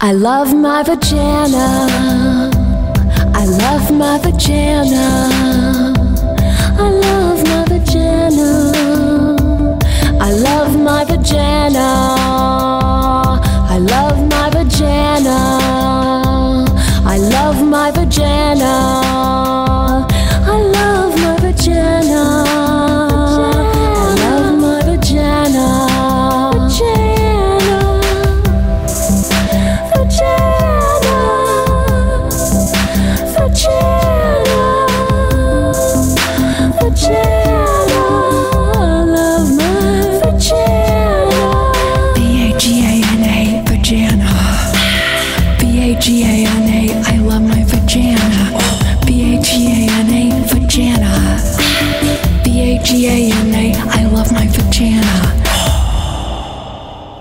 I love my vagina. I love my vagina. I love my vagina. I love my vagina. I love my vagina. I love my vagina. G-A-N-A, I love my vagina. Oh. V-A-G-A-N-A, vagina. V-A-G-A-N-A.